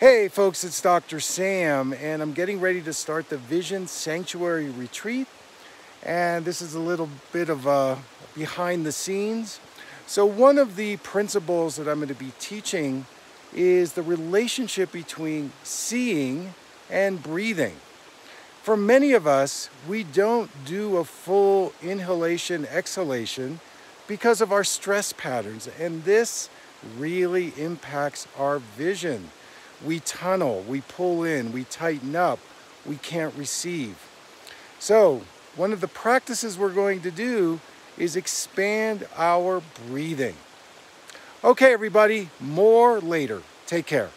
Hey folks, it's Dr. Sam and I'm getting ready to start the Vision Sanctuary Retreat. And this is a little bit of a behind the scenes. So one of the principles that I'm going to be teaching is the relationship between seeing and breathing. For many of us, we don't do a full inhalation exhalation because of our stress patterns and this really impacts our vision. We tunnel, we pull in, we tighten up, we can't receive. So, one of the practices we're going to do is expand our breathing. Okay, everybody, more later. Take care.